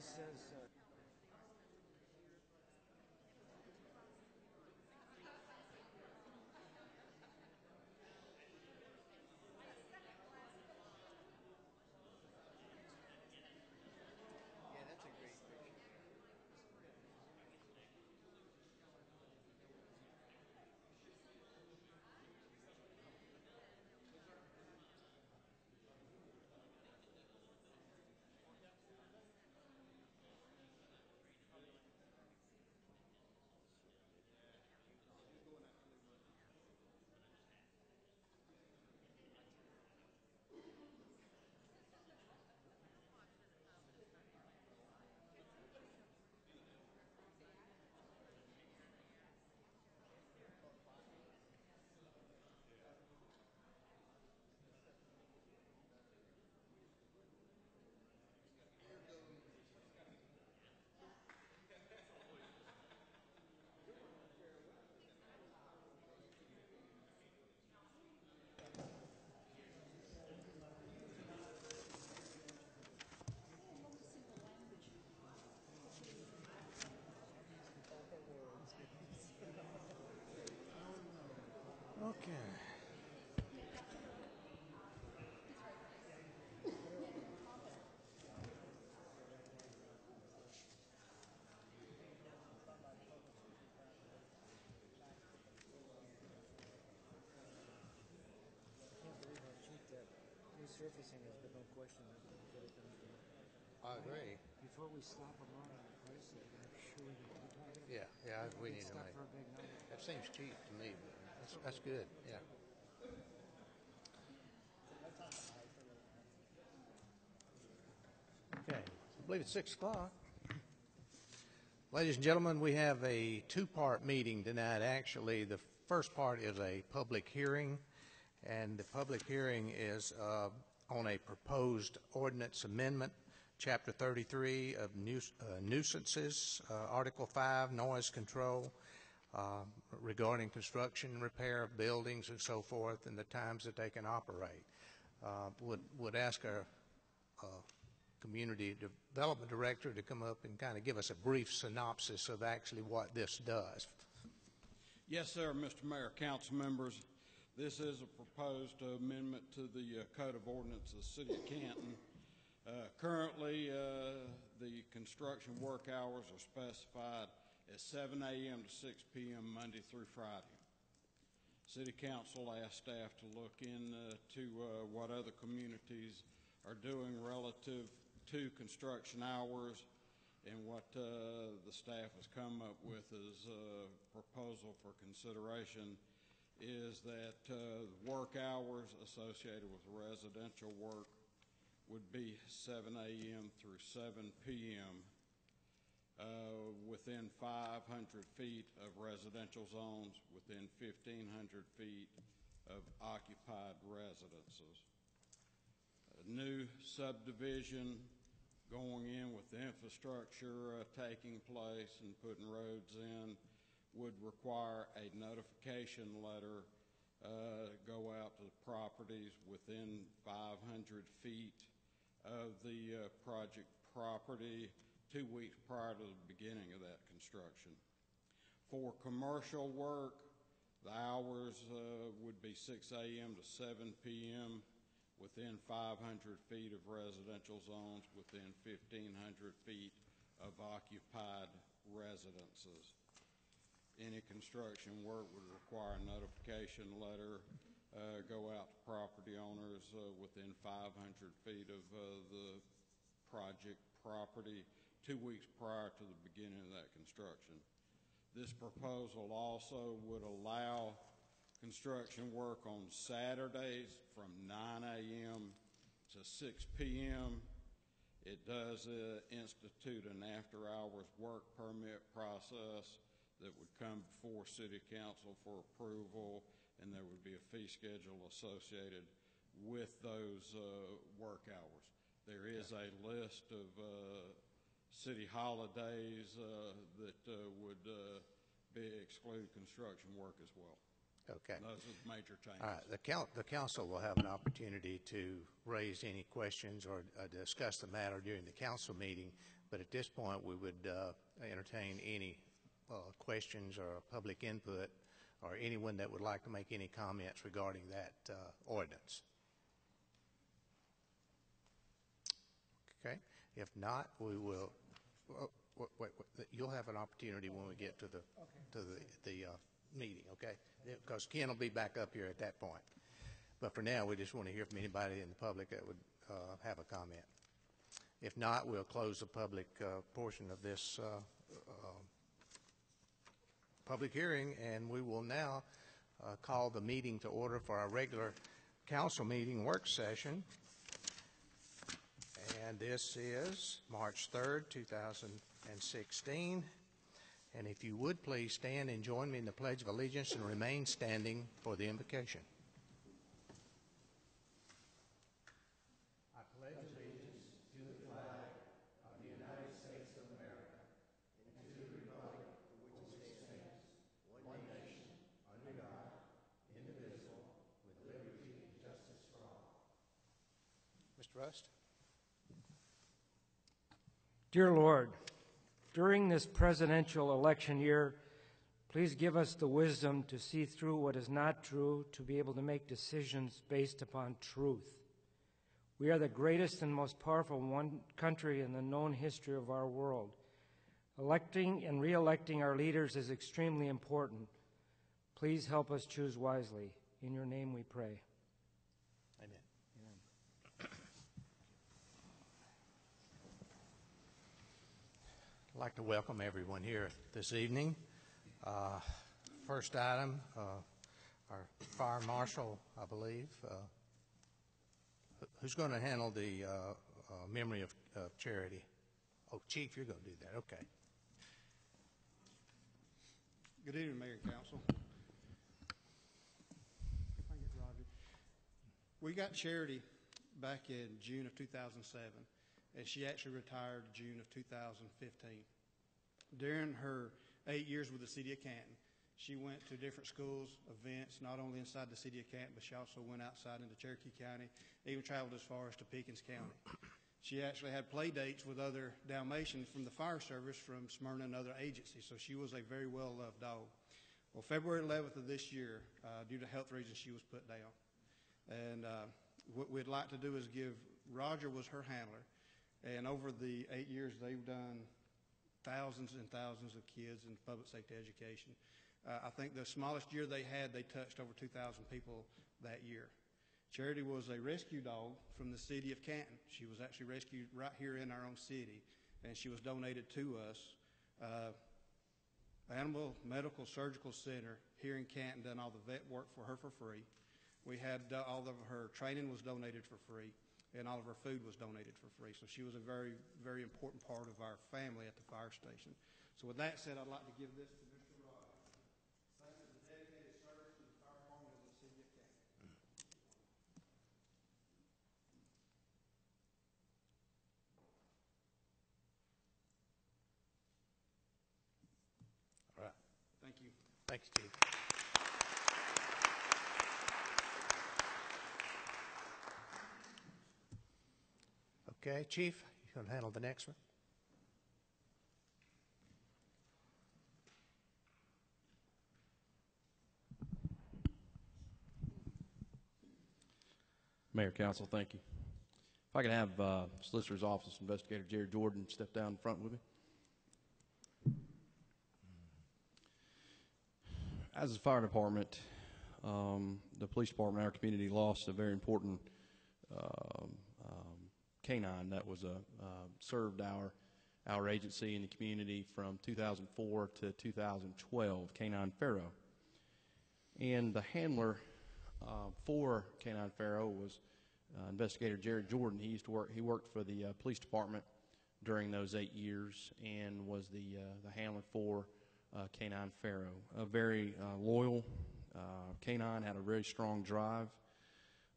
He, says, Yeah, that's a great picture. okay. I can't believe how cheap that resurfacing is, but no question we get it done. I agree. Before we slap them on the price, I'm sure we keep talking. Yeah, yeah, we Get need to stuff make, for a big number. that seems cheap to me, but that's, that's good, yeah. Okay, I believe it's six o'clock. Ladies and gentlemen, we have a two-part meeting tonight. Actually, the first part is a public hearing, and the public hearing is uh, on a proposed ordinance amendment, Chapter 33 of nuis- uh, nuisances, uh, Article 5, noise control, uh, regarding construction and repair of buildings and so forth, and the times that they can operate. Uh, Would would ask our uh, Community Development Director to come up and kind of give us a brief synopsis of actually what this does. Yes, sir, Mr. Mayor, council members. This is a proposed amendment to the uh, Code of Ordinance of the City of Canton. Uh, Currently, uh, the construction work hours are specified as 7 a.m. to 6 p.m. Monday through Friday. City Council asked staff to look into uh, what other communities are doing relative to construction hours, and what uh, the staff has come up with as a proposal for consideration is that uh, work hours associated with residential work would be 7 a.m. through 7 p.m. uh, within 500 feet of residential zones, within 1,500 feet of occupied residences. A new subdivision going in with the infrastructure uh, taking place and putting roads in would require a notification letter uh, go out to the properties within 500 feet of the uh, project property two weeks prior to the beginning of that construction. For commercial work, the hours uh, would be 6 a.m. to 7 p.m. within 500 feet of residential zones, within 1,500 feet of occupied residences. Any construction work would require a notification letter, uh, go out to property owners uh, within 500 feet of uh, the project property two weeks prior to the beginning of that construction. This proposal also would allow construction work on Saturdays from 9 a.m. to 6 p.m. It does uh, institute an after-hours work permit process that would come before City Council for approval, and there would be a fee schedule associated with those uh, work hours. There is a list of uh, city holidays uh, that uh, would uh, be exclude construction work as well. Okay. Those are the major changes. All right, the coun, the council will have an opportunity to raise any questions or uh, discuss the matter during the council meeting, but at this point, we would entertain any uh, questions or public input, or anyone that would like to make any comments regarding that uh, ordinance. Okay, if not, we will, oh, wait, wait, wait, you'll have an opportunity when we get to the, to the, the uh, meeting, okay? Because Ken will be back up here at that point. But for now, we just want to hear from anybody in the public that would uh, have a comment. If not, we'll close the public uh, portion of this uh, uh, public hearing, and we will now uh, call the meeting to order for our regular council meeting work session. And this is March 3rd, 2016. And if you would, please stand and join me in the Pledge of Allegiance and remain standing for the invocation. Dear Lord, during this presidential election year, please give us the wisdom to see through what is not true, to be able to make decisions based upon truth. We are the greatest and most powerful one country in the known history of our world. Electing and re-electing our leaders is extremely important. Please help us choose wisely. In your name we pray. I'd like to welcome everyone here this evening. Uh, First item, uh, our fire marshal, I believe. uh, Who's going to handle the uh, uh, memory of of charity? Oh, Chief, you're going to do that, okay. Good evening, Mayor and Council. We got Charity back in June of 2007, and she actually retired June of 2015. During her eight years with the city of Canton, she went to different schools, events, not only inside the city of Canton, but she also went outside into Cherokee County, even traveled as far as to Pickens County. She actually had play dates with other Dalmatians from the fire service from Smyrna and other agencies, so she was a very well-loved dog. Well, February 11th of this year, uh, due to health reasons, she was put down. And uh, what we'd like to do is give, Roger was her handler, and over the eight years, they've done thousands and thousands of kids in public safety education. Uh, I think the smallest year they had, they touched over 2,000 people that year. Charity was a rescue dog from the city of Canton. She was actually rescued right here in our own city, and she was donated to us. Uh, Animal Medical Surgical Center here in Canton done all the vet work for her for free. We had uh, all of her training was donated for free, and all of her food was donated for free. So she was a very, very important part of our family at the fire station. So with that said, I'd like to give this to Mr. Rogers. Thanks for the dedicated service to the fire department of the city of Canton. All right. Thank you. Thanks, Chief. Okay, Chief, you can handle the next one? Mayor, Council, thank you. If I could have uh, Solicitor's Office Investigator Jerry Jordan step down in front with me. As a fire department, um, the police department, our community lost a very important um, canine that was a uh, served our our agency in the community from 2004 to 2012, Canine Pharaoh. And the handler uh, for Canine Pharaoh was uh, Investigator Jared Jordan. He used to work. He worked for the uh, police department during those eight years and was the uh, the handler for uh, Canine Pharaoh. A very uh, loyal uh, canine. Had a very strong drive.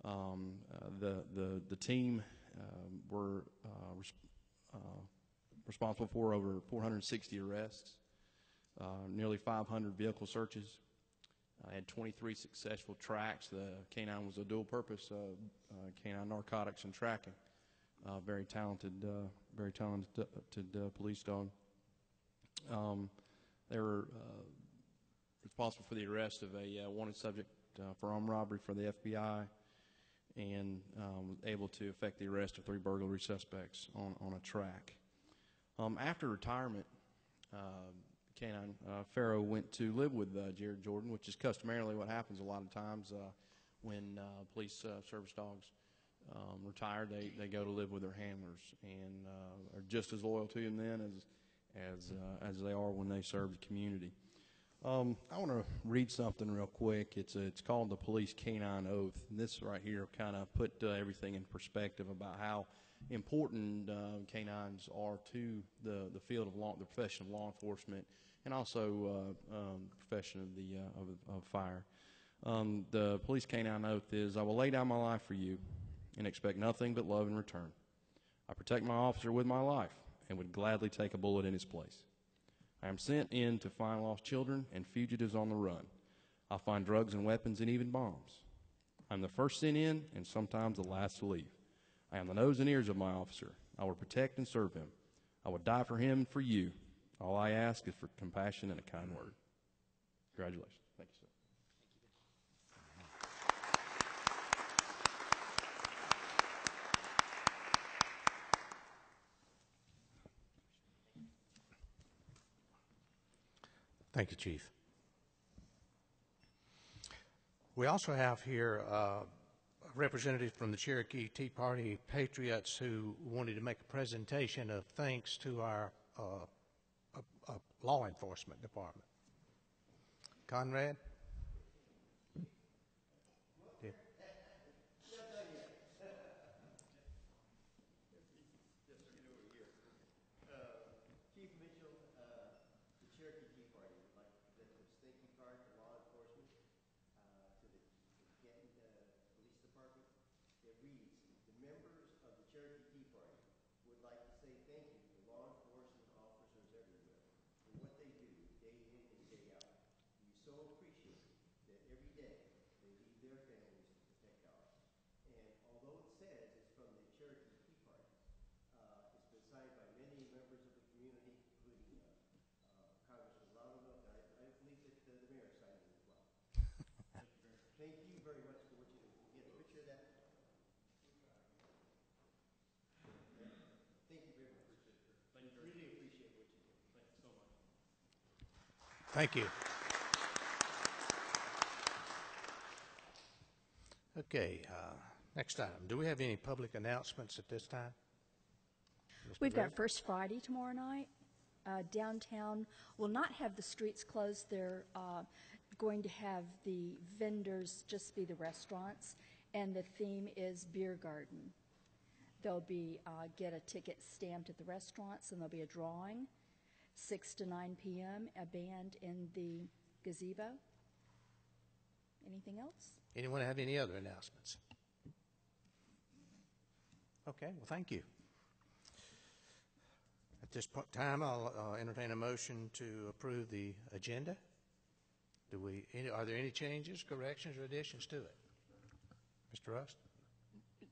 Um, uh, the the the team um, were uh, res- uh, responsible for over 460 arrests, uh, nearly 500 vehicle searches, I had 23 successful tracks. The canine was a dual purpose uh, uh, canine narcotics and tracking. Very talented, very talented police dog. Um, they were responsible for the arrest of a wanted subject for armed robbery for the FBI and um, able to effect the arrest of three burglary suspects on, on a track. Um, after retirement, uh, Canine uh, Pharaoh went to live with uh, Jared Jordan, which is customarily what happens a lot of times uh, when uh, police uh, service dogs um, retire. They, they go to live with their handlers and uh, are just as loyal to them then as as as they are when they serve the community. Um, I want to read something real quick. It's a, it's called the Police Canine Oath. And this right here kind of put uh, everything in perspective about how important uh, canines are to the, the field of law, the profession of law enforcement, and also uh, um, profession of the uh, of, of fire. Um, the Police Canine Oath is: I will lay down my life for you, and expect nothing but love in return. I protect my officer with my life, and would gladly take a bullet in his place. I am sent in to find lost children and fugitives on the run. I'll find drugs and weapons and even bombs. I'm the first sent in and sometimes the last to leave. I am the nose and ears of my officer. I will protect and serve him. I will die for him and for you. All I ask is for compassion and a kind word. Congratulations. Thank you, Chief. We also have here uh, a representative from the Cherokee Tea Party Patriots who wanted to make a presentation of thanks to our uh, uh, uh, law enforcement department. Conrad? Yeah. Chief Mitchell, uh, the Cherokee Tea Party would like to present this thank you card to law enforcement, uh, to the to the Canton, uh, Police Department. It reads, "The members of the Cherokee Tea Party would like to say thank you to law enforcement officers everywhere for what they do day in and day out. We so appreciate that every day they leave their families to protect ours. And although it says it's from the Cherokee Tea Party, uh, it's been signed by many members of the community, including uh, uh, Congressman Loudermilk, and I, I believe that uh, the mayor signed it as well. Thank you very much for what you do. Can we Get a picture of that? Thank you very much. Really appreciate what you do. Thanks so much. Thank you. Okay, uh, next item. Do we have any public announcements at this time? Mr. We've got First Friday tomorrow night. Uh, Downtown will not have the streets closed. They're uh, going to have the vendors just be the restaurants, and the theme is beer garden. There'll be, uh, get a ticket stamped at the restaurants, and there'll be a drawing, 6 to 9 p.m., a band in the gazebo. Anything else? Anyone have any other announcements? Okay, well, thank you. At this po- time, I'll uh, entertain a motion to approve the agenda. Do we, any- are there any changes, corrections, or additions to it? Mr. Rust?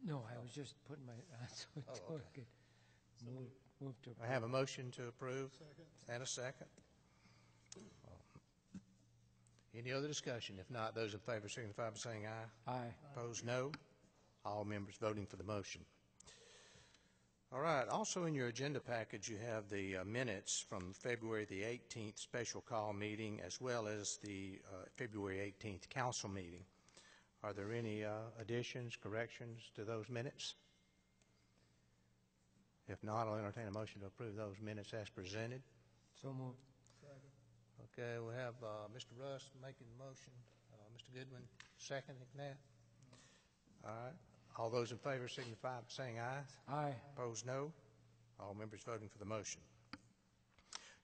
No, I was just putting my, so Oh, okay. I could move, move to. I have a motion to approve. And a second. Any other discussion? If not, those in favor signify by saying aye. Aye. Opposed, no. All members voting for the motion. All right, also in your agenda package, you have the uh, minutes from February the 18th special call meeting as well as the uh, February 18th council meeting. Are there any uh, additions, corrections to those minutes? If not, I'll entertain a motion to approve those minutes as presented. So moved. Okay, we have uh, Mr. Rust making the motion, uh, Mr. Goodwin seconding that. All right, all those in favor signify by saying aye. Aye. Opposed, no. All members voting for the motion.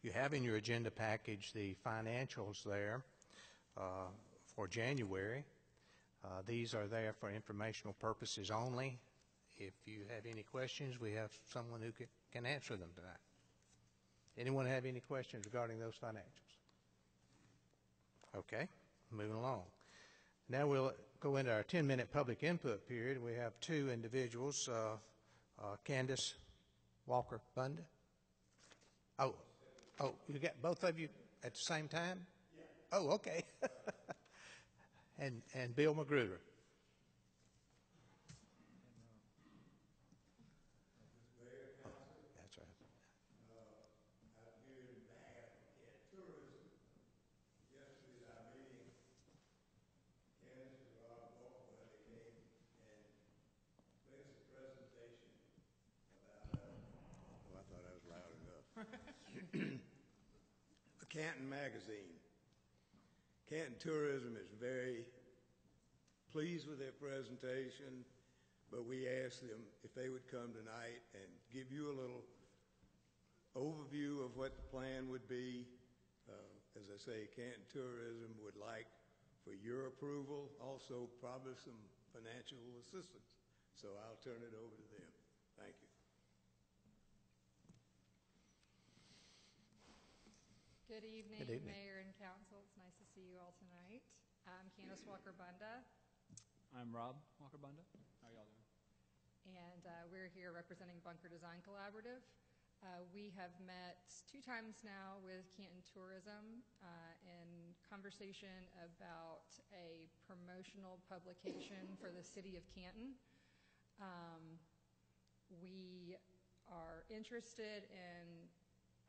You have in your agenda package the financials there uh, for January. Uh, These are there for informational purposes only. If you have any questions, we have someone who can- can answer them tonight. Anyone have any questions regarding those financials? Okay. moving along. Now we'll go into our 10-minute public input period. We have two individuals, uh, uh, Candace Walker Bunda. Oh, oh, you got both of you at the same time? Yeah. Oh, okay. And, and Bill Magruder. That's right. Oh, I thought I was loud enough. The Canton Magazine. Canton Tourism is very pleased with their presentation, but we asked them if they would come tonight and give you a little overview of what the plan would be. Uh, As I say, Canton Tourism would like for your approval, also probably some financial assistance. So I'll turn it over to them. Thank you. Good evening, Good evening. Mayor and Council. It's nice to see you all tonight. I'm Candace Walker Bunda, I'm Rob Walker Bunda. How are y'all doing? and uh, we're here representing Bunker Design Collaborative. Uh, We have met two times now with Canton Tourism uh, in conversation about a promotional publication for the city of Canton. Um, We are interested in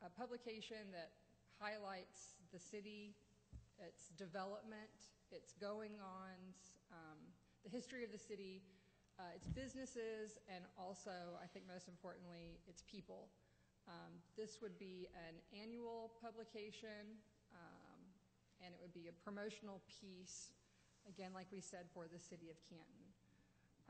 a publication that highlights the city, its development, its going-ons, um, the history of the city, uh, its businesses, and also, I think most importantly, its people. Um, This would be an annual publication, um, and it would be a promotional piece, again, like we said, for the city of Canton.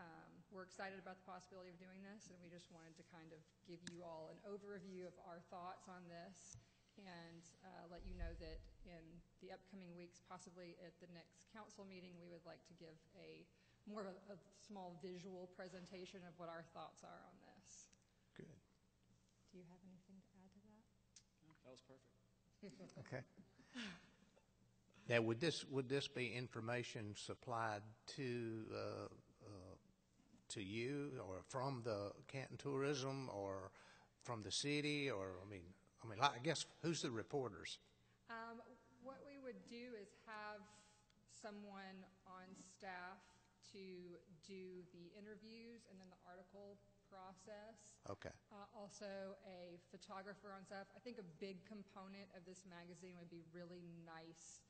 Um, We're excited about the possibility of doing this, and we just wanted to kind of give you all an overview of our thoughts on this and uh, let you know that in the upcoming weeks, possibly at the next council meeting, we would like to give a more of a, a small visual presentation of what our thoughts are on this. Good. Do you have anything to add to that? No, that was perfect. Okay. Now, would this, would this be information supplied to, uh, uh, to you or from the Canton Tourism or from the city or, I mean, I mean, I guess, who's the reporters? Um, What we would do is have someone on staff to do the interviews and then the article process. Okay, Uh, Also, a photographer on staff. I think a big component of this magazine would be really nice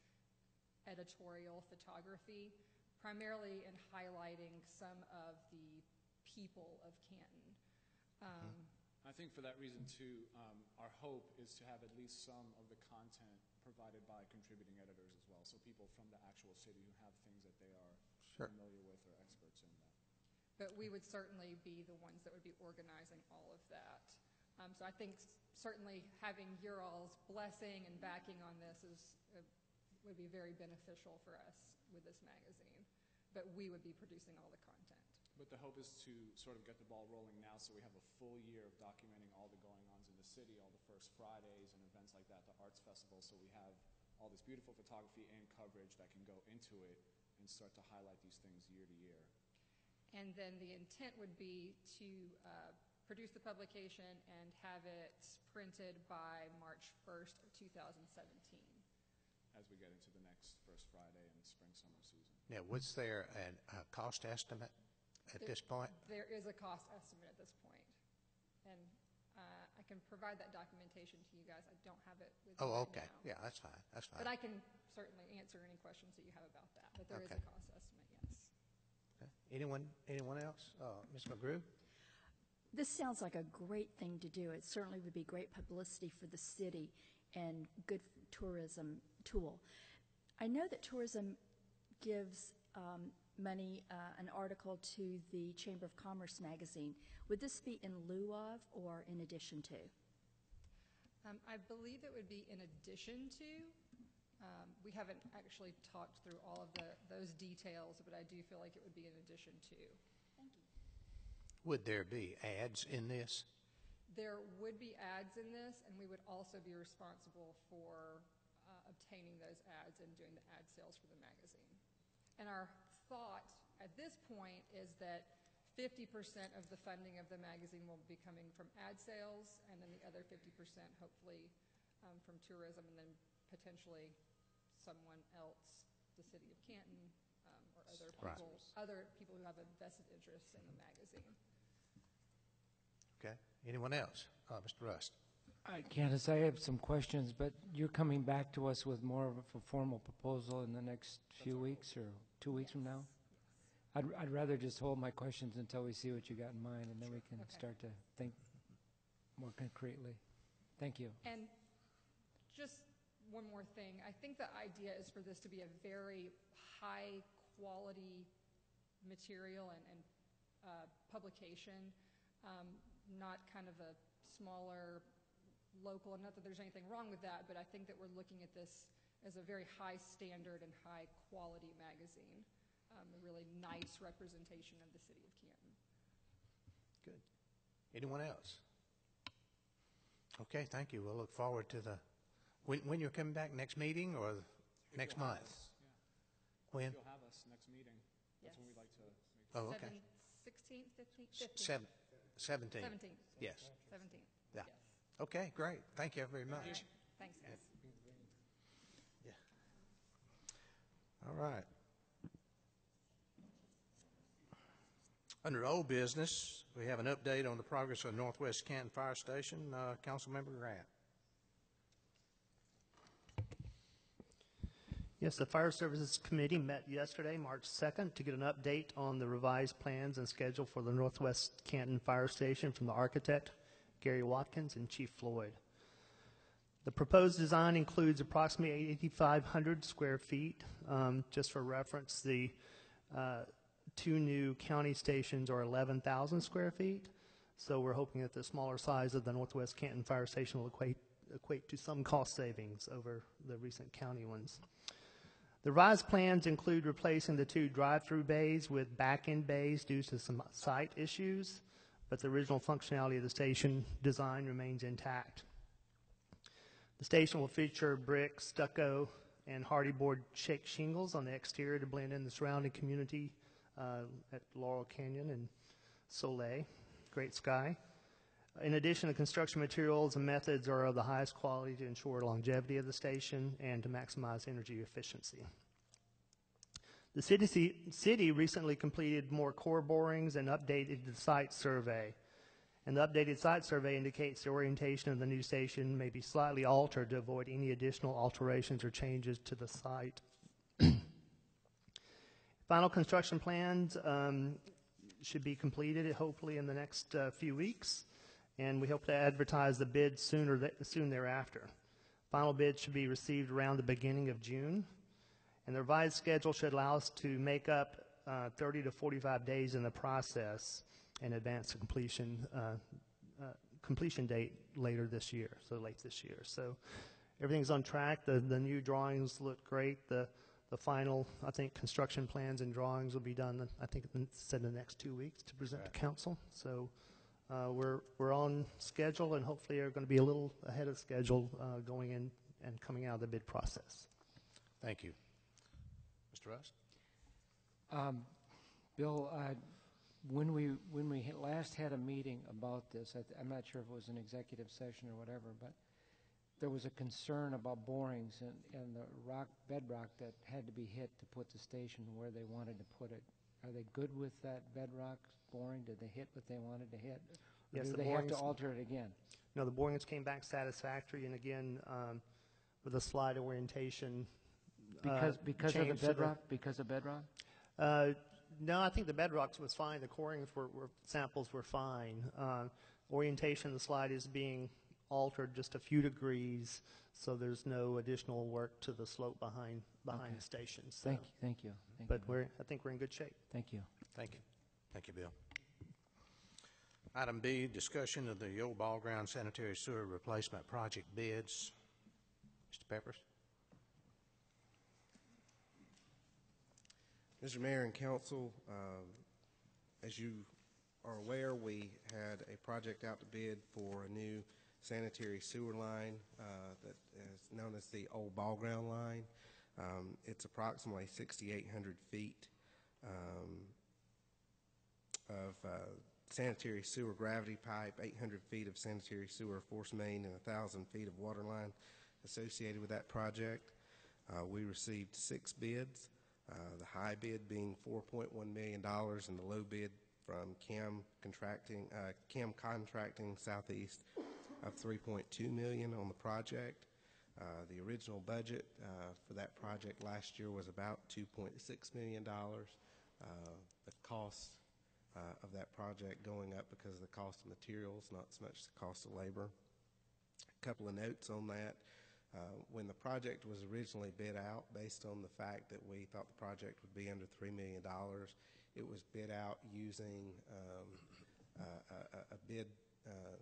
editorial photography, primarily in highlighting some of the people of Canton. Um, I think for that reason too, um, our hope is to have at least some of the content provided by contributing editors as well. So people from the actual city who have things that they are Sure. familiar with or experts in that. But we would certainly be the ones that would be organizing all of that. Um, So I think certainly having your all's blessing and backing on this is, uh, would be very beneficial for us with this magazine. But we would be producing all the content. But the hope is to sort of get the ball rolling now so we have a full year of documenting all the going-ons in the city, all the first Fridays and events like that, the arts festival, so we have all this beautiful photography and coverage that can go into it and start to highlight these things year to year. And then the intent would be to uh, produce the publication and have it printed by March 1st of 2017. as we get into the next first Friday in spring, summer season. now, was there an, a cost estimate at this point? There is a cost estimate at this point. And uh, I can provide that documentation to you guys. I don't have it with me Oh, right okay, now. yeah, that's fine, that's fine. But I can certainly answer any questions that you have about that. But there is a Okay. cost estimate, yes. Okay. Anyone, anyone else? Uh, Ms. McGrew? This sounds like a great thing to do. It certainly would be great publicity for the city and good tourism tool. I know that tourism gives um, money, uh, an article to the Chamber of Commerce magazine. Would this be in lieu of or in addition to? Um, I believe it would be in addition to. Um, We haven't actually talked through all of the, those details, but I do feel like it would be in addition to. Thank you. Would there be ads in this? There would be ads in this, and we would also be responsible for uh, obtaining those ads and doing the ad sales for the magazine. And our thought at this point is that 50% of the funding of the magazine will be coming from ad sales, and then the other 50% hopefully um, from tourism, and then potentially someone else, the city of Canton, um, or other Right. people, other people who have a vested interest in the magazine. Okay. Anyone else? Uh, Mr. Rust? Uh, Candace, I have some questions, but you're coming back to us with more of a formal proposal in the next few weeks or two weeks from now? I'd, I'd rather just hold my questions until we see what you got in mind, and then we can Okay. start to think more concretely. Thank you. And just one more thing, I think the idea is for this to be a very high-quality material and, and uh, publication, um, not kind of a smaller, local, and not that there's anything wrong with that, but I think that we're looking at this as a very high-standard and high-quality magazine, um, a really nice representation of the city of Canton. Good. Anyone else? Okay, thank you. We'll look forward to the, when, when you're coming back, next meeting or next You'll have month? us, yeah. When? You'll have us next meeting. That's when Yes. we'd like to make Oh, okay. Seven- 16th, 15th, S- 15th? Seven, seventeen? 17th, Yes. 17th. Yeah. Yes. Okay, great. Thank you very All much. right. Thanks, guys. Yeah. All right. Under old business, we have an update on the progress of Northwest Canton Fire Station. Uh, Councilmember Grant. Yes, the Fire Services Committee met yesterday, March 2nd, to get an update on the revised plans and schedule for the Northwest Canton Fire Station from the architect, Gary Watkins, and Chief Floyd. The proposed design includes approximately 8,500 square feet. Um, Just for reference, the uh, two new county stations are 11,000 square feet. So we're hoping that the smaller size of the Northwest Canton Fire Station will equate, equate to some cost savings over the recent county ones. The revised plans include replacing the two drive-through bays with back-end bays due to some site issues, but the original functionality of the station design remains intact. The station will feature brick, stucco, and Hardie board shingles on the exterior to blend in the surrounding community uh, at Laurel Canyon and Soleil, Great Sky. In addition, the construction materials and methods are of the highest quality to ensure longevity of the station and to maximize energy efficiency. The city, city recently completed more core borings and updated the site survey. And the updated site survey indicates the orientation of the new station may be slightly altered to avoid any additional alterations or changes to the site. Final construction plans um, should be completed hopefully in the next uh, few weeks, and we hope to advertise the bid sooner th- soon thereafter. Final bid should be received around the beginning of June, and the revised schedule should allow us to make up uh, 30 to 45 days in the process and advance the completion uh, uh, completion date later this year, so late this year. So everything's on track. The the new drawings look great. The the final, I think, construction plans and drawings will be done, I think, in- said in the next two weeks to present to council. So uh, we're, we're on schedule and hopefully are going to be a little ahead of schedule uh, going in and coming out of the bid process. Thank you. Mr. Rust? Um, Bill, uh, when we, when we last had a meeting about this, I th- I'm not sure if it was an executive session or whatever, but there was a concern about borings and, and the rock, bedrock that had to be hit to put the station where they wanted to put it. Are they good with that bedrock boring? Did they hit what they wanted to hit? Or Yes, do the they have to borings- alter it again? No, the borings came back satisfactory, and again, um, with a slide orientation. uh, Because, because of the to bedrock, because of bedrock? Uh, No, I think the bedrocks was fine. The corings were, were, samples were fine. Uh, Orientation of the slide is being altered just a few degrees, so there's no additional work to the slope behind, behind Okay. the station. so- Thank you, thank you. thank But you. we're, I think we're in good shape. Thank you. Thank you. Thank you, Bill. Item B, discussion of the old ball ground sanitary sewer replacement project bids. Mr. Peppers? Mr. Mayor and Council, um, as you are aware, we had a project out to bid for a new sanitary sewer line uh, that is known as the old ball ground line. Um, It's approximately 6,800 feet um, of uh, sanitary sewer gravity pipe, 800 feet of sanitary sewer force main, and 1,000 feet of water line associated with that project. Uh, We received six bids, the high bid being $4.1 million, and the low bid from Cam Contracting, uh, Cam Contracting Southeast of 3.2 million on the project. Uh, The original budget uh, for that project last year was about $2.6 million. Uh, The cost uh, of that project going up because of the cost of materials, not so much the cost of labor. A Couple of notes on that. Uh, When the project was originally bid out, based on the fact that we thought the project would be under $3 million, it was bid out using um, a- a bid uh,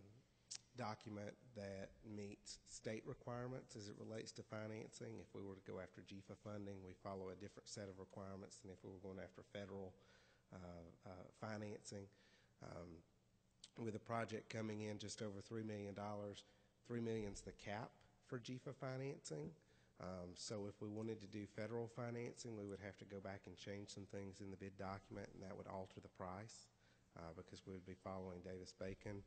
document that meets state requirements as it relates to financing. If we were to go after GFA funding, we follow a different set of requirements than if we were going after federal uh, uh, financing. Um, With a project coming in just over $3 million, 3 million's the cap for GFA financing. Um, So if we wanted to do federal financing, we would have to go back and change some things in the bid document, and that would alter the price uh, because we would be following Davis-Bacon.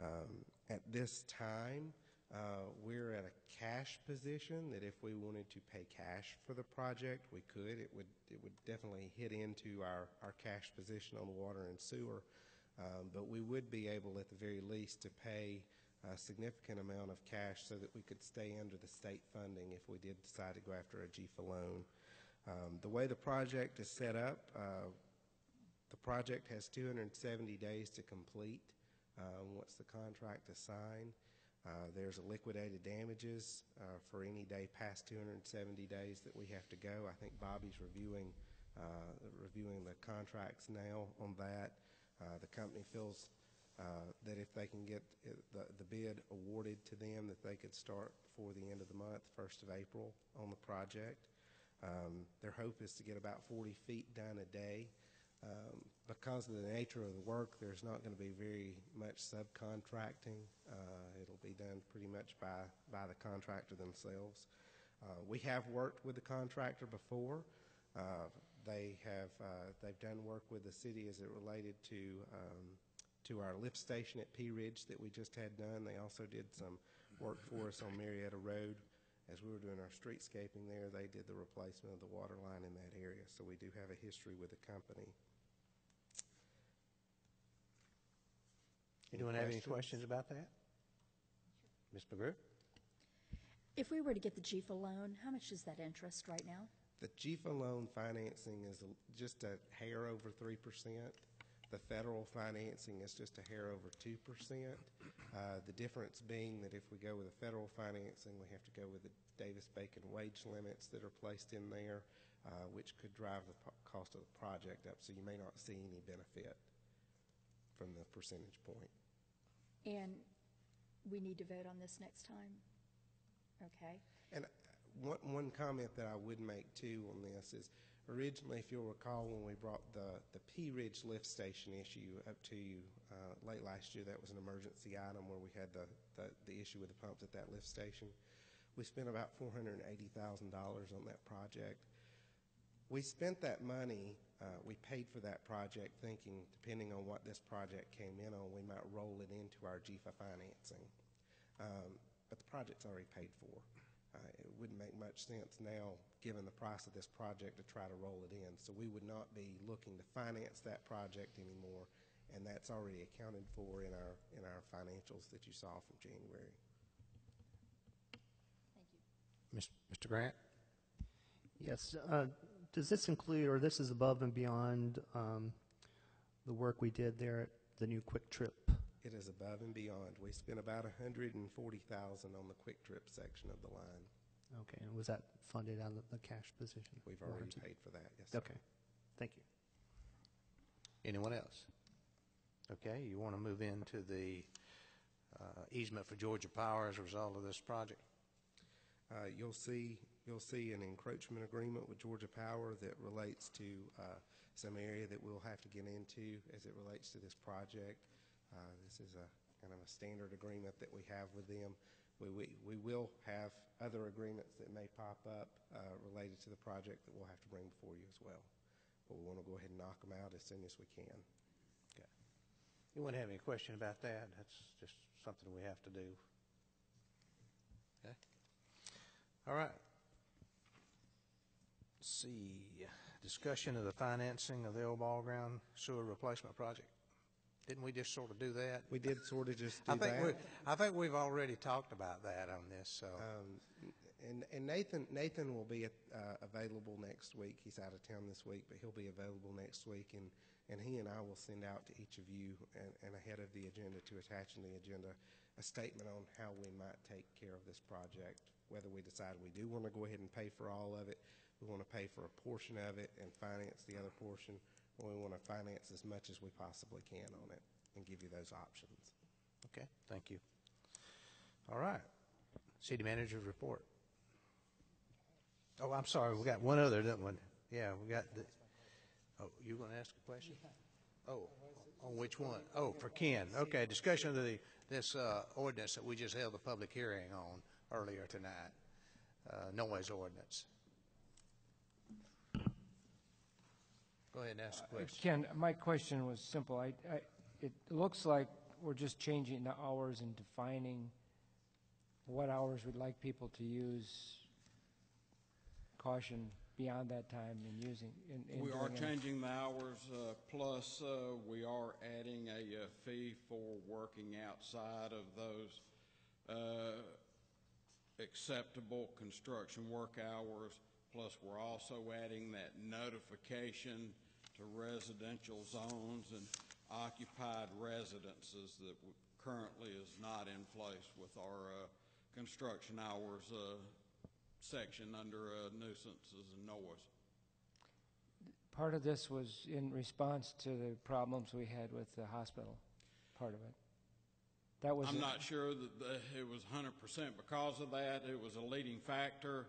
Um, At this time, uh, we're at a cash position that if we wanted to pay cash for the project, we could. It would, it would definitely hit into our, our cash position on the water and sewer. Um, But we would be able, at the very least, to pay a significant amount of cash so that we could stay under the state funding if we did decide to go after a GFA loan. Um, The way the project is set up, uh, the project has 270 days to complete uh, once the contract is signed. Uh, There's a liquidated damages uh, for any day past 270 days that we have to go. I think Bobby's reviewing, uh, reviewing the contracts now on that. Uh, The company feels that if they can get the the bid awarded to them, that they could start before the end of the month, 1st of April, on the project. Um, Their hope is to get about 40 feet done a day. Um, Because of the nature of the work, there's not going to be very much subcontracting. Uh, It'll be done pretty much by, by the contractor themselves. Uh, We have worked with the contractor before. Uh, They have, uh, they've done work with the city as it related to, um, to our lift station at Pea Ridge that we just had done. They also did some work for us on Marietta Road. As we were doing our streetscaping there, they did the replacement of the water line in that area. So we do have a history with the company. Anyone have any questions? questions about that? Ms. McGrew? If we were to get the GFA loan, how much is that interest right now? The GFA loan financing is just a hair over 3%. The federal financing is just a hair over 2%. Uh, The difference being that if we go with the federal financing, we have to go with the Davis-Bacon wage limits that are placed in there, uh, which could drive the cost of the project up, so you may not see any benefit from the percentage point. And we need to vote on this next time? Okay. And one, one comment that I would make too on this is originally, if you'll recall, when we brought the, the Pea Ridge lift station issue up to you uh, late last year, that was an emergency item where we had the, the, the issue with the pumps at that lift station. We spent about $480,000 on that project. We spent that money, uh, we paid for that project thinking, depending on what this project came in on, we might roll it into our GFA financing. Um, But the project's already paid for. Uh, It wouldn't make much sense now, given the price of this project, to try to roll it in. So we would not be looking to finance that project anymore, and that's already accounted for in our, in our financials that you saw from January. Thank you. Mis- Mr. Grant? Yes, uh, does this include, or this is above and beyond um, the work we did there at the new QuikTrip? It is above and beyond. We spent about a hundred and forty thousand on the QuikTrip section of the line. Okay, and was that funded out of the cash position? We've already 400? paid for that, yes. sir. Okay, thank you. Anyone else? Okay, you want to move into the uh, easement for Georgia Power as a result of this project? Uh, You'll see, you'll see an encroachment agreement with Georgia Power that relates to uh, some area that we'll have to get into as it relates to this project. Uh, This is a kind of a standard agreement that we have with them. We, we, we will have other agreements that may pop up uh, related to the project that we'll have to bring before you as well. But we want to go ahead and knock them out as soon as we can. Okay. You wouldn't have any question about that? That's just something we have to do. Okay. All right. Let's see, discussion of the financing of the old ball ground sewer replacement project. Didn't we just sort of do that? We did sort of just do I think that. we, I think we've already talked about that on this, so. Um, and, and Nathan Nathan will be uh, available next week. He's out of town this week, but he'll be available next week, and, and he and I will send out to each of you and, and ahead of the agenda to attach in the agenda a statement on how we might take care of this project. Whether we decide we do want to go ahead and pay for all of it, we want to pay for a portion of it and finance the other portion, or we want to finance as much as we possibly can on it and give you those options. Okay, thank you. All right. City manager's report. Oh, I'm sorry, we got one other, didn't we? Yeah, we got the, oh, you going to ask a question? Oh, on which one? Oh, for Ken. Okay, discussion of the, this uh, ordinance that we just held the public hearing on earlier tonight, uh, noise ordinance. Go ahead and ask the question. Ken, my question was simple. I, I, it looks like we're just changing the hours and defining what hours we'd like people to use. Caution beyond that time in using, in, in We are changing the hours, uh, plus uh, we are adding a uh, fee for working outside of those uh, acceptable construction work hours. Plus, we're also adding that notification to residential zones and occupied residences that currently is not in place with our uh, construction hours uh, section under uh, nuisances and noise. Part of this was in response to the problems we had with the hospital, part of it. That was. I'm not sure that the, it was 100% because of that. It was a leading factor.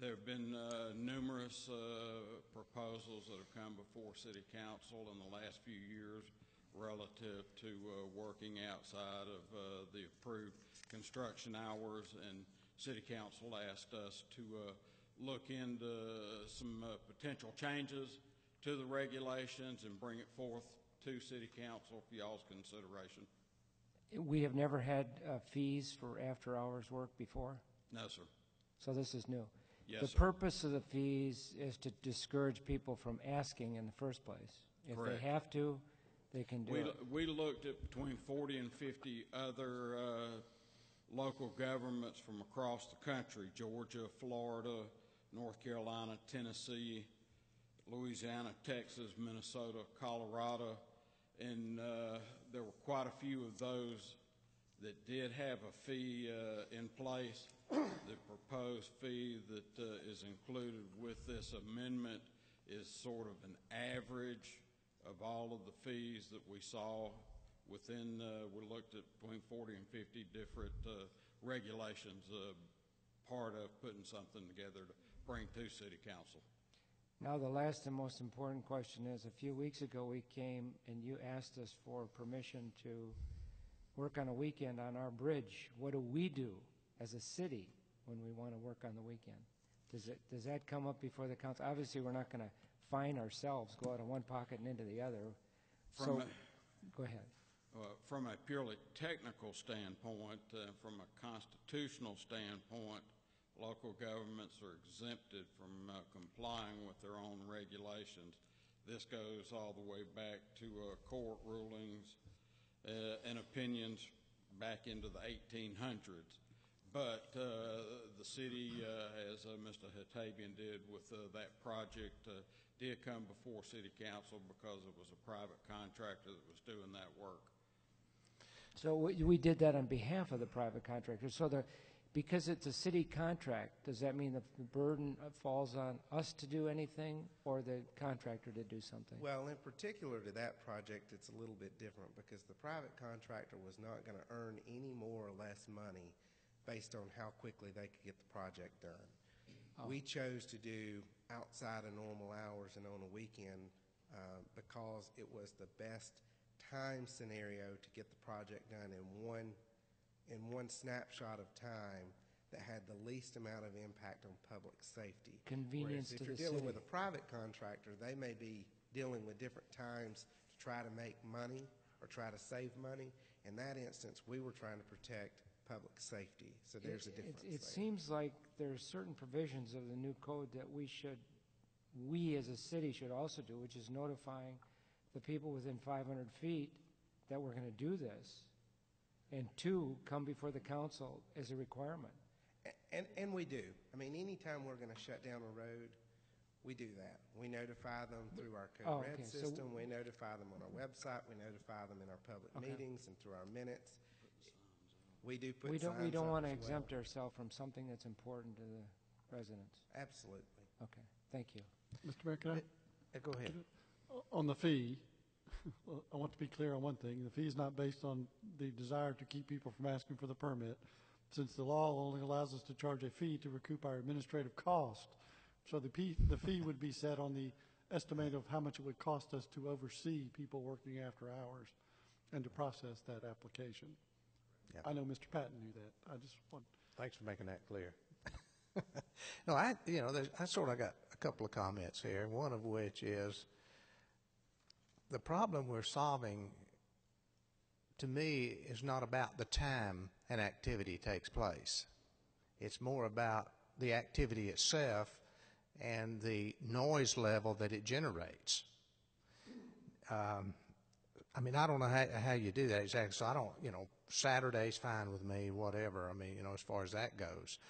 There have been uh, numerous uh, proposals that have come before City Council in the last few years relative to uh, working outside of uh, the approved construction hours, and City Council asked us to uh, look into some uh, potential changes to the regulations and bring it forth to City Council for y'all's consideration. We have never had uh, fees for after-hours work before, No, sir. so this is new. Yes, The sir. purpose of the fees is to discourage people from asking in the first place. If Correct. they have to, they can do We, it. we looked at between 40 and 50 other uh, local governments from across the country, Georgia, Florida, North Carolina, Tennessee, Louisiana, Texas, Minnesota, Colorado, and uh, there were quite a few of those that did have a fee uh, in place. The proposed fee that uh, is included with this amendment is sort of an average of all of the fees that we saw within, uh, we looked at between 40 and 50 different regulations, part of putting something together to bring to city council. Now, the last and most important question is, a few weeks ago, we came and you asked us for permission to work on a weekend on our bridge. What do we do as a city when we want to work on the weekend? Does it, does that come up before the council? Obviously, we're not going to fine ourselves, go out of one pocket and into the other. From So, a- go ahead. Uh, From a purely technical standpoint, uh, from a constitutional standpoint, local governments are exempted from uh, complying with their own regulations. This goes all the way back to uh, court rulings and opinions back into the 1800s. But uh, the city, uh, as uh, Mr. Hatabian did with uh, that project, uh, did come before city council because it was a private contractor that was doing that work. So we, we did that on behalf of the private contractor. So the, because it's a city contract, does that mean the the burden falls on us to do anything or the contractor to do something? Well, in particular to that project, it's a little bit different because the private contractor was not going to earn any more or less money based on how quickly they could get the project done. We chose to do outside of normal hours and on a weekend uh, because it was the best time scenario to get the project done in one, in one snapshot of time that had the least amount of impact on public safety. Convenience Whereas to the If you're dealing city. with a private contractor, they may be dealing with different times to try to make money or try to save money. In that instance, we were trying to protect public safety, so there's a It- difference It there. seems like there are certain provisions of the new code that we should, we as a city should also do, which is notifying the people within 500 feet that we're going to do this. And two, come before the council as a requirement. A- And, and we do. I mean, anytime we're going to shut down a road, we do that. We notify them through our Oh, code red okay, so- system, we notify them on our website, we notify them in our public Okay. meetings and through our minutes. We do put We signs don't, we don't up want to as well. exempt ourselves from something that's important to the residents. Absolutely. Okay, thank you. Mr. Mayor, can I? Uh, Go ahead. On the fee, I want to be clear on one thing. The fee is not based on the desire to keep people from asking for the permit, since the law only allows us to charge a fee to recoup our administrative cost. So the fee, the fee would be set on the estimate of how much it would cost us to oversee people working after hours and to process that application. Yeah. I know Mr. Patton knew that. I just want, Thanks for making that clear. No, I, you know, I sort of got a couple of comments here, one of which is the problem we're solving, to me, is not about the time an activity takes place. It's more about the activity itself and the noise level that it generates. Um, I mean, I don't know how, how you do that exactly. So I don't, you know, Saturday's fine with me, whatever. I mean, you know, as far as that goes.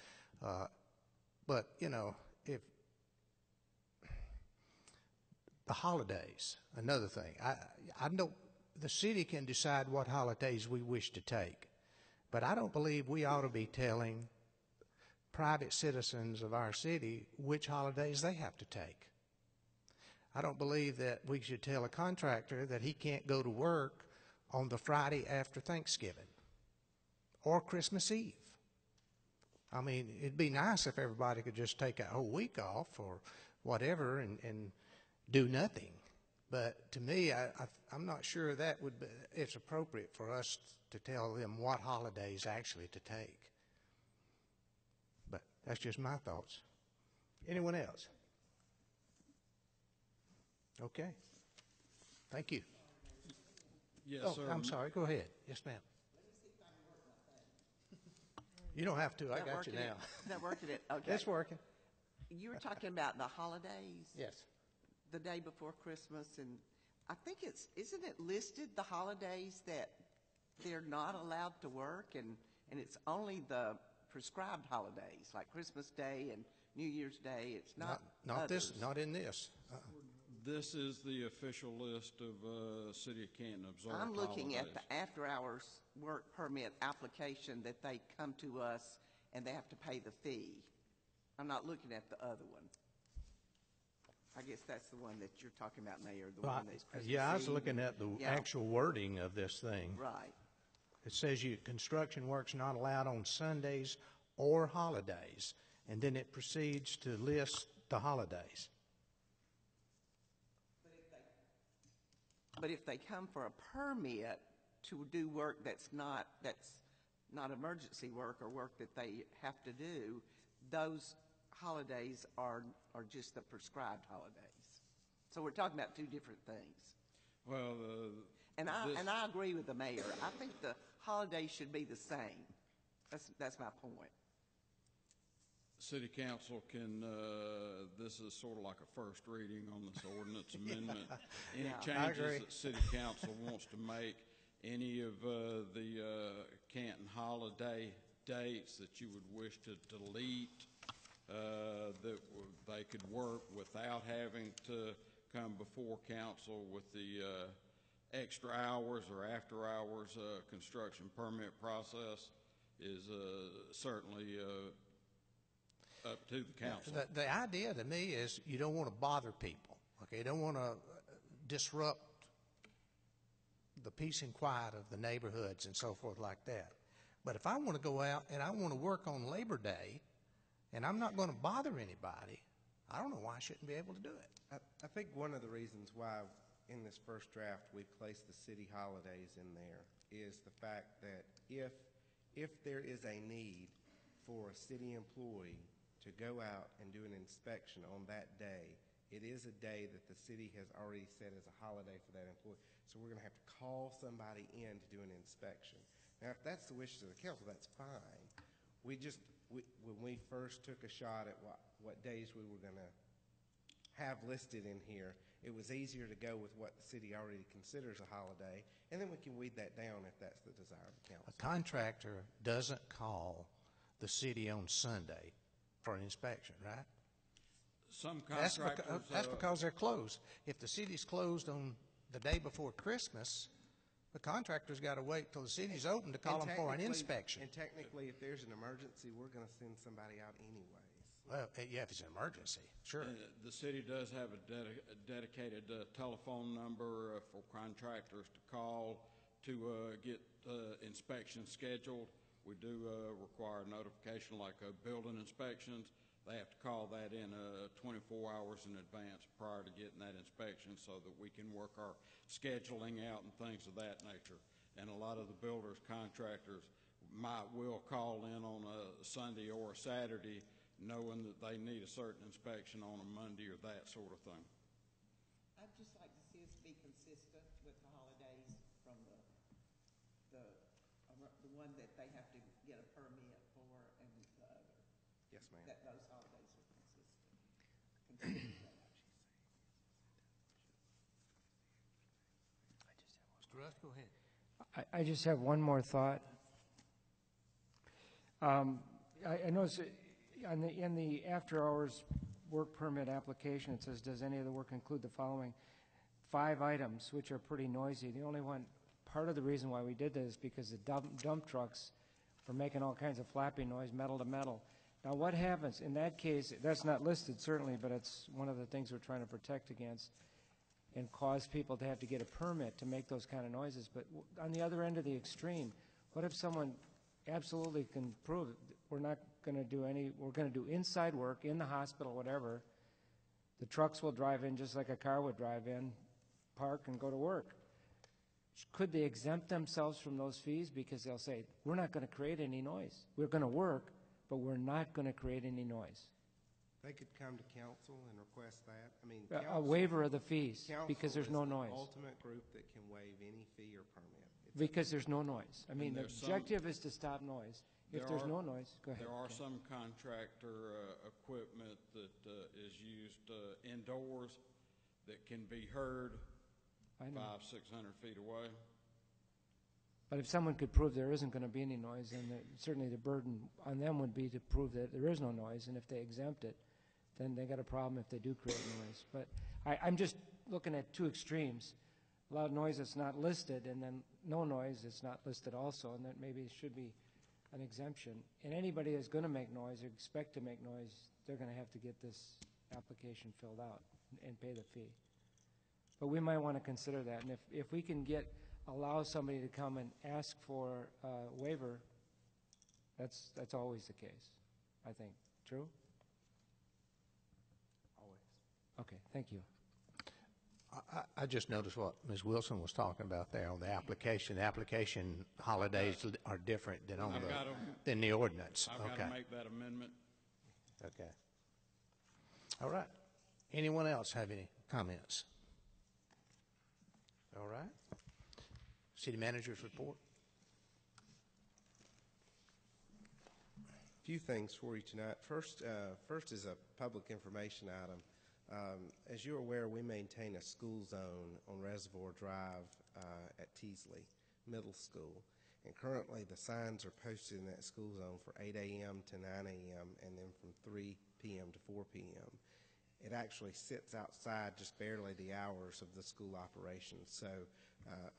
Uh, but you know, if the holidays, another thing, I, I don't. The city can decide what holidays we wish to take, but I don't believe we ought to be telling private citizens of our city which holidays they have to take. I don't believe that we should tell a contractor that he can't go to work on the Friday after Thanksgiving or Christmas Eve. I mean, it'd be nice if everybody could just take a whole week off or whatever and, and do nothing. But to me, I, I, I'm not sure that would be, it's appropriate for us to tell them what holidays actually to take. But that's just my thoughts. Anyone else? Okay. Thank you. Yes, Oh, sir. I'm sorry. Go ahead. Yes, ma'am. You don't have to. I That got you it- now. That working it, okay. It's working. You were talking about the holidays? Yes. The day before Christmas, and I think it's, isn't it listed, the holidays that they're not allowed to work, and, and it's only the prescribed holidays, like Christmas Day and New Year's Day, it's not Not, not this, not in this. Uh-uh. This is the official list of uh, City of Canton observed I'm looking at the after-hours work permit application that they come to us and they have to pay the fee. I'm not looking at the other one. I guess that's the one that you're talking about, Mayor, the one that's Christmas Yeah, I was Eve looking at the Yeah, actual wording of this thing. Right. It says you, construction work's not allowed on Sundays or holidays, and then it proceeds to list the holidays. But if they come for a permit to do work that's not, that's not emergency work or work that they have to do, those holidays are, are just the prescribed holidays. So we're talking about two different things. Well, uh, And I, this- and I agree with the mayor. I think the holidays should be the same. That's, that's my point. City Council can, uh, this is sort of like a first reading on this ordinance amendment. Any Yeah. Changes that City Council wants to make, any of uh, the uh, Canton holiday dates that you would wish to delete, uh, that w- they could work without having to come before council with the uh, extra hours or after-hours uh, construction permit process is uh, certainly uh, up to the council. The, the idea to me is you don't want to bother people, okay? You don't want to disrupt the peace and quiet of the neighborhoods and so forth like that. But if I want to go out and I want to work on Labor Day, and I'm not going to bother anybody, I don't know why I shouldn't be able to do it. I, I think one of the reasons why in this first draft, we've placed the city holidays in there, is the fact that if, if there is a need for a city employee to go out and do an inspection on that day, it is a day that the city has already set as a holiday for that employee. So we're going to have to call somebody in to do an inspection. Now, if that's the wishes of the council, that's fine. We just, we, when we first took a shot at what, what days we were going to have listed in here, it was easier to go with what the city already considers a holiday, and then we can weed that down if that's the desire of the council. A contractor doesn't call the city on Sunday for an inspection, right? Some That's becau- contractors. That's uh, because they're closed. If the city's closed on the day before Christmas, the contractor's got to wait till the city's open to call And them for an technically- inspection. And technically, if there's an emergency, we're going to send somebody out anyways. Well, eh, yeah, if it's an emergency, sure. Uh, The city does have a dedi- a dedicated uh, telephone number uh, for contractors to call to uh, get uh, inspections scheduled. We do uh, require notification like uh, building inspections. They have to call that in uh, 24 hours in advance prior to getting that inspection so that we can work our scheduling out and things of that nature. And a lot of the builders, contractors might will call in on a Sunday or a Saturday knowing that they need a certain inspection on a Monday or that sort of thing. I'd just like to see us be consistent with the holidays from the, the, uh, the one that they have to get a permit for and the other, Yes, ma'am. that those holidays are consistent. Consistent with that. Mr. Rust, go ahead. I, just have one more thought. Um, I, I notice it- the, in the after-hours work permit application, it says, does any of the work include the following? Five items, which are pretty noisy. The only one, part of the reason why we did this is because the dump, dump trucks were making all kinds of flapping noise, metal to metal. Now, what happens, in that case, that's not listed certainly, but it's one of the things we're trying to protect against and cause people to have to get a permit to make those kind of noises. But on the other end of the extreme, what if someone absolutely can prove we're not going to do any, we're going to do inside work in the hospital, whatever. The trucks will drive in just like a car would drive in, park and go to work. Could they exempt themselves from those fees because they'll say, we're not going to create any noise. We're going to work, but we're not going to create any noise. They could come to council and request that. I mean, A- A council- waiver of the fees council because there's is no the noise. Ultimate group that can waive any fee or permit. It's Because there's no noise. I mean, the there's some- objective is to stop noise. If There there's are- no noise, go ahead. There are Ken. some contractor uh, equipment that uh, is used uh, indoors that can be heard I know. five, six hundred feet away. But if someone could prove there isn't going to be any noise, then the- certainly the burden on them would be to prove that there is no noise, and if they exempt it, then they got a problem if they do create noise. But I, I'm just looking at two extremes. Loud noise that's not listed, and then no noise that's not listed also, and that maybe should be an exemption. And anybody that's going to make noise or expect to make noise, they're going to have to get this application filled out and pay the fee. But we might want to consider that, and if, if we can get, allow somebody to come and ask for a waiver, that's, that's always the case, I think. True? Always. Okay, thank you. I, I- I just noticed what Ms. Wilson was talking about there on the application. The application holidays are different than on I've the, gotta- than the ordinance. I've got Okay, to make that amendment. okay. All right. Anyone else have any comments? All right. City managers report? A few things for you tonight. First, uh, first is a public information item. Um, as you're aware, we maintain a school zone on Reservoir Drive uh, at Teasley Middle School. And currently, the signs are posted in that school zone for 8 a.m. to 9 a.m. and then from 3 p.m. to 4 p.m. It actually sits outside just barely the hours of the school operations. So,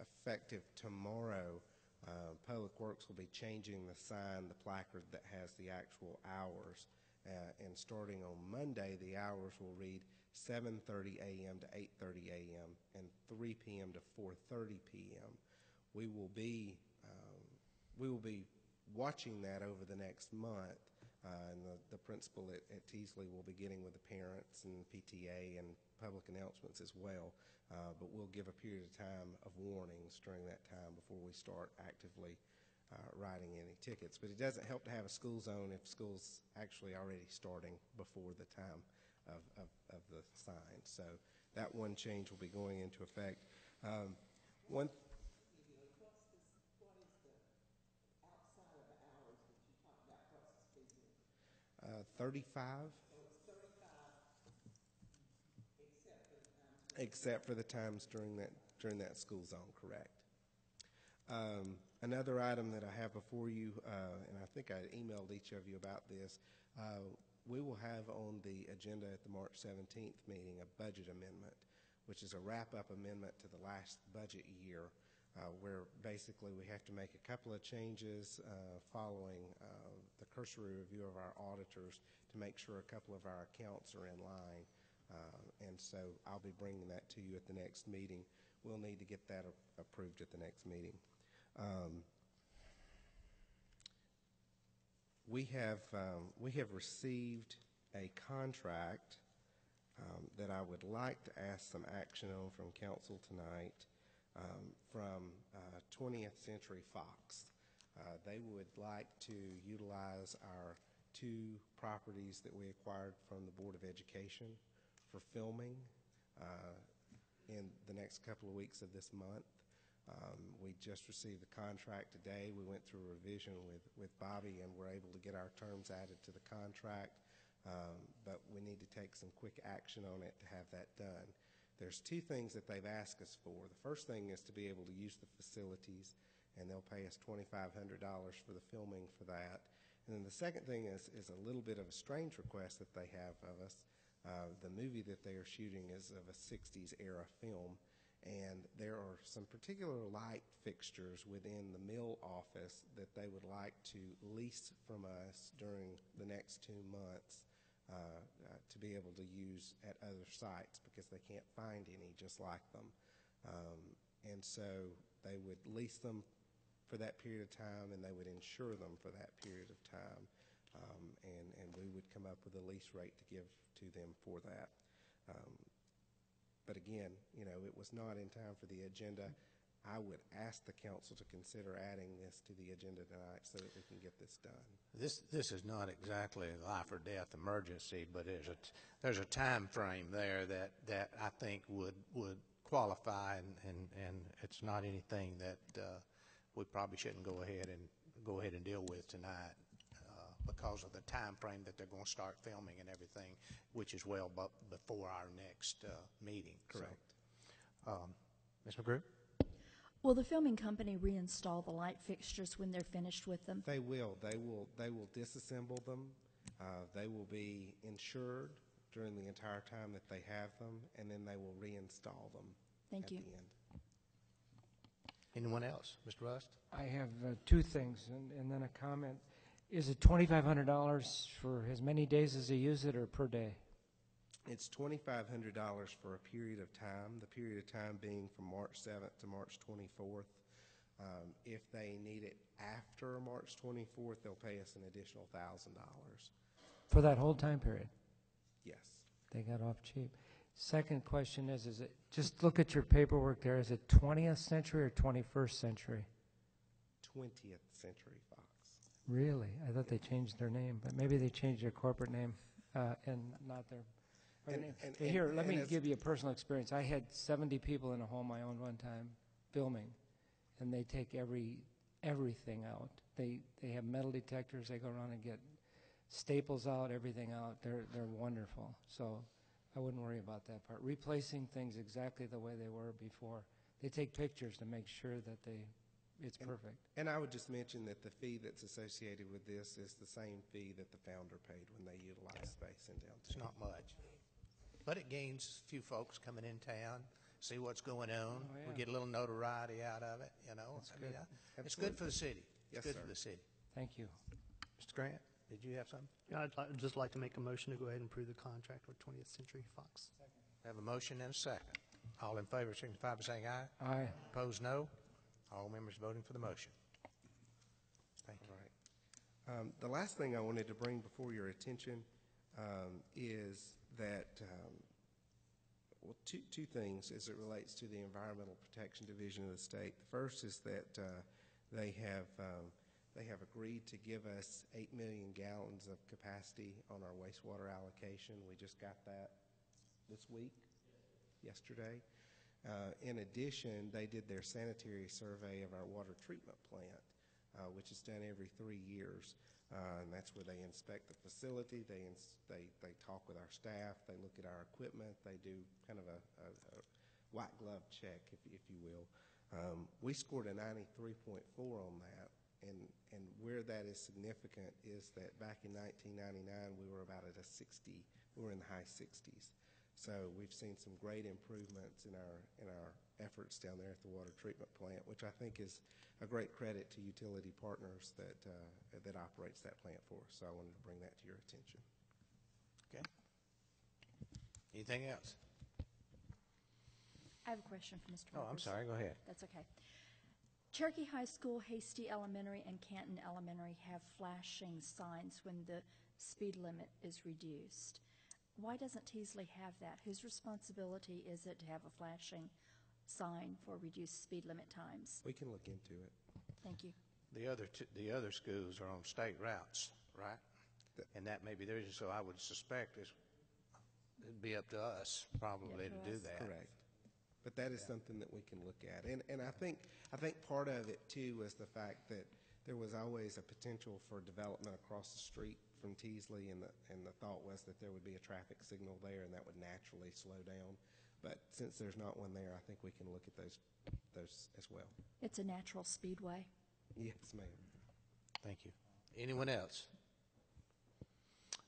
effective tomorrow, uh, Public Works will be changing the sign, the placard that has the actual hours. Uh, and starting on Monday, the hours will read 7:30 a.m. to 8:30 a.m. and 3 p.m. to 4:30 p.m. We will be um, we will be watching that over the next month Uh, and the, the principal at, at Teasley will be getting with the parents and PTA and public announcements as well. Uh, but we'll give a period of time of warnings during that time before we start actively uh, writing any tickets. But it doesn't help to have a school zone if school's actually already starting before the time of, of, of the sign. So that one change will be going into effect. Um, one, uh, 35. Except for the times during that, during that school zone, correct. Um, Another item that I have before you, uh, and I think I emailed each of you about this, uh, we will have on the agenda at the March 17th meeting a budget amendment, which is a wrap-up amendment to the last budget year, uh, where basically we have to make a couple of changes uh, following uh, the cursory review of our auditors to make sure a couple of our accounts are in line. Uh, And so I'll be bringing that to you at the next meeting. We'll need to get that a- approved at the next meeting. Um, We have, um, we have received a contract um, that I would like to ask some action on from council tonight um, from uh, 20th Century Fox. Uh, They would like to utilize our two properties that we acquired from the Board of Education for filming uh, in the next couple of weeks of this month. Um, We just received the contract today. We went through a revision with, with Bobby and we were able to get our terms added to the contract. Um, But we need to take some quick action on it to have that done. There's two things that they've asked us for. The first thing is to be able to use the facilities, and they'll pay us $2,500 for the filming for that. And then the second thing is, is a little bit of a strange request that they have of us. Uh, The movie that they are shooting is of a 60s era film, and there are some particular light fixtures within the mill office that they would like to lease from us during the next two months uh, uh, to be able to use at other sites because they can't find any just like them. Um, And so they would lease them for that period of time, and they would insure them for that period of time. Um, And, and we would come up with a lease rate to give to them for that. Um, but again, you know, it was not in time for the agenda. I would ask the council to consider adding this to the agenda tonight so that we can get this done. This, this is not exactly a life or death emergency, but there's a, there's a time frame there that, that I think would, would qualify, and, and, and it's not anything that, uh, we probably shouldn't go ahead and, go ahead and deal with tonight, because of the time frame that they're gonna start filming and everything, which is well bu- before our next, uh, meeting. So, Correct. Um, Ms. McGrew? Will the filming company reinstall the light fixtures when they're finished with them? They will, they will, they will disassemble them. Uh, They will be insured during the entire time that they have them, and then they will reinstall them Thank at you. the end. Anyone else? Mr. Rust? I have uh, two things and, and then a comment. Is it $2,500 for as many days as they use it or per day? It's twenty-five hundred dollars for a period of time, the period of time being from March seventh to March twenty-fourth. Um, If they need it after March twenty-fourth, they'll pay us an additional thousand dollars. For that whole time period? Yes. They got off cheap. Second question is, is it, just look at your paperwork there, is it 20th century or 21st century? Twentieth Century Fox. Really? I thought they changed their name, but maybe they changed their corporate name uh, and not their. or And- name. and- Here, and- let and me give you a personal experience. I had 70 people in a home I owned one time filming, and they take every everything out. They they have metal detectors. They go around and get staples out, everything out. They're they're wonderful. So I wouldn't worry about that part. Replacing things exactly the way they were before. They take pictures to make sure that they it's perfect. And I would just mention that the fee that's associated with this is the same fee that the founder paid when they utilized space in downtown. It's not much. But it gains a few folks coming in town, see what's going on. Oh, We get a little notoriety out of it, you know. That's I mean, good. I- It's good for the city. Yes, It's good sir. for the city. Thank you. Mr. Grant, did you have something? Yeah, I'd li- just like to make a motion to go ahead and approve the contract with 20th Century Fox. Have a motion and a second. All in favor signify by saying aye. Aye. Opposed, no. All members voting for the motion. Thank you. All right. Um, The last thing I wanted to bring before your attention um, is that, um, well, two, two things as it relates to the Environmental Protection Division of the state. The first is that uh, they have, um, they have agreed to give us 8 million gallons of capacity on our wastewater allocation. We just got that this week, yesterday. Uh, In addition, they did their sanitary survey of our water treatment plant, uh, which is done every three years. Uh, And that's where they inspect the facility, they, ins- they, they talk with our staff, they look at our equipment, they do kind of a, a a white glove check, if, if you will. Um, We scored a 93.4 on that, and, and where that is significant is that back in 1999, we were about at a 60, we were in the high 60s. So we've seen some great improvements in our, in our efforts down there at the water treatment plant, which I think is a great credit to utility partners that, uh, that operates that plant for us. So I wanted to bring that to your attention. Okay. Anything else? I have a question for Mr. Oh, I'm sorry, go ahead. That's okay. Cherokee High School, Hasty Elementary, and Canton Elementary have flashing signs when the speed limit is reduced. Why doesn't Teasley have that? Whose responsibility is it to have a flashing sign for reduced speed limit times? We can look into it. Thank you. The other, t- the other schools are on state routes, right? And that may be there, so I would suspect it's, it'd be up to us probably Yeah, to for do that. Correct. But that is something that we can look at. And, and I think, I think part of it too was the fact that there was always a potential for development across the street from Teasley and the, and the thought was that there would be a traffic signal there and that would naturally slow down. But since there's not one there, I think we can look at those, those as well. It's a natural speedway. Yes, ma'am. Thank you. Anyone else?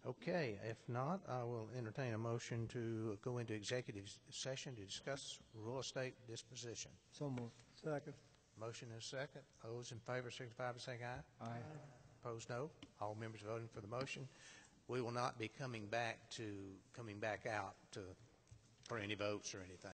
Okay, if not, I will entertain a motion to go into executive session to discuss real estate disposition. So moved. Second. Motion is second. Those in favor signify by saying aye. Aye. Opposed, no. All members voting for the motion. We will not be coming back to, coming back out to, for any votes or anything.